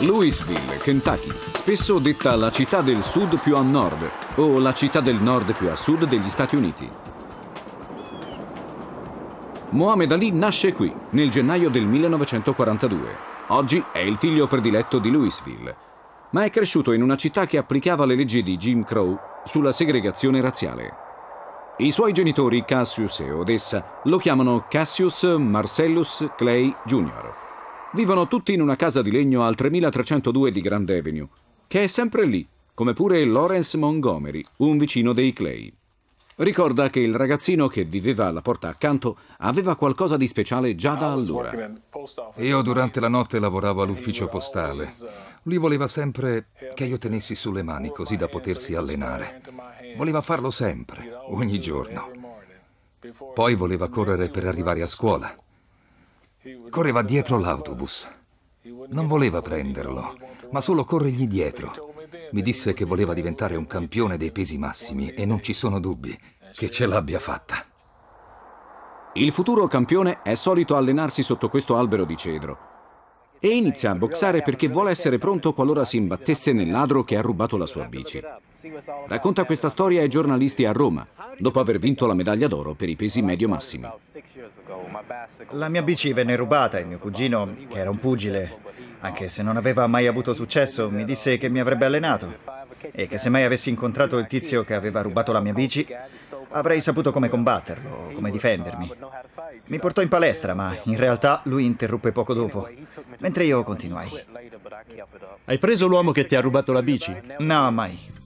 Louisville, Kentucky, spesso detta la città del sud più a nord o la città del nord più a sud degli Stati Uniti. Mohamed Ali nasce qui, nel gennaio del 1942. Oggi è il figlio prediletto di Louisville, ma è cresciuto in una città che applicava le leggi di Jim Crow sulla segregazione razziale. I suoi genitori, Cassius e Odessa, lo chiamano Cassius Marcellus Clay Jr. Vivono tutti in una casa di legno al 3302 di Grand Avenue, che è sempre lì, come pure Lawrence Montgomery, un vicino dei Clay. Ricorda che il ragazzino che viveva alla porta accanto aveva qualcosa di speciale già da allora. Io durante la notte lavoravo all'ufficio postale. Lui voleva sempre che io tenessi sulle mani così da potersi allenare. Voleva farlo sempre, ogni giorno. Poi voleva correre per arrivare a scuola. Correva dietro l'autobus. Non voleva prenderlo, ma solo corrergli dietro. Mi disse che voleva diventare un campione dei pesi massimi e non ci sono dubbi che ce l'abbia fatta. Il futuro campione è solito allenarsi sotto questo albero di cedro e inizia a boxare perché vuole essere pronto qualora si imbattesse nel ladro che ha rubato la sua bici. Racconta questa storia ai giornalisti a Roma, dopo aver vinto la medaglia d'oro per i pesi medio-massimi. La mia bici venne rubata e mio cugino, che era un pugile, anche se non aveva mai avuto successo, mi disse che mi avrebbe allenato e che se mai avessi incontrato il tizio che aveva rubato la mia bici, avrei saputo come combatterlo, come difendermi. Mi portò in palestra, ma in realtà lui interruppe poco dopo, mentre io continuai. Hai preso l'uomo che ti ha rubato la bici? No, mai.